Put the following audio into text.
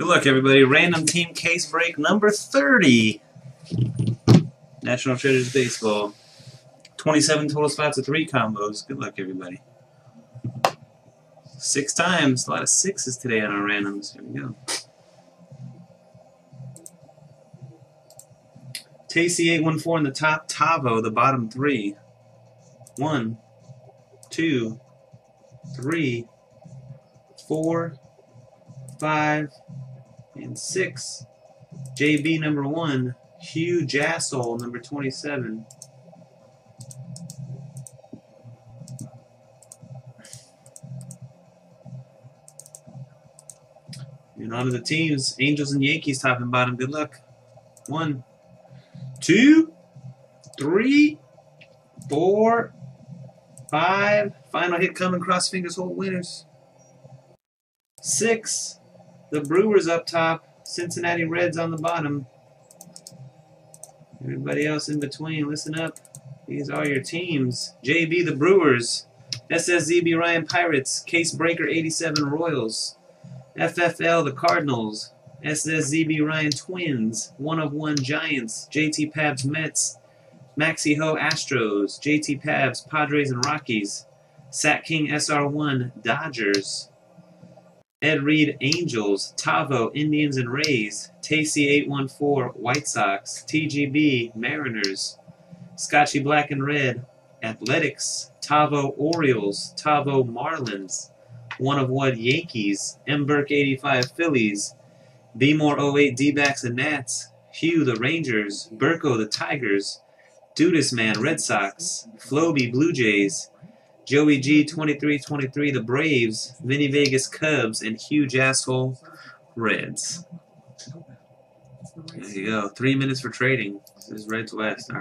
Good luck, everybody. Random team case break number 30. National Treasures Baseball. 27 total spots of three combos. Good luck, everybody. Six times. A lot of sixes today on our randoms. Here we go. Tasty 814 in the top, Tavo, the bottom three. One, two, three, four, five, and six. JB number one. Hugh Jassel number 27. And on to the teams. Angels and Yankees top and bottom. Good luck. One, two, three, four, five. Final hit coming. Cross fingers, hold winners. Six. The Brewers up top. Cincinnati Reds on the bottom. Everybody else in between, listen up. These are your teams. JB the Brewers. SSZB Ryan Pirates. Case Breaker 87 Royals. FFL the Cardinals. SSZB Ryan Twins. One of One Giants. JT Pabs Mets. Maxi Ho Astros. JT Pabs Padres and Rockies. Sat King SR1 Dodgers. Ed Reed Angels, Tavo Indians and Rays, Tasty 814 White Sox, TGB Mariners, Scotchy Black and Red Athletics, Tavo Orioles, Tavo Marlins, One of One Yankees, M. Burke 85 Phillies, B-More 08 D-Backs and Nats, Hugh the Rangers, Burko the Tigers, Dudis Man Red Sox, Floby Blue Jays, Joey G 2323 the Braves, Vinny Vegas Cubs, and Hugh Jassel Reds. There you go. Three minutes for trading. This is Reds West. All right.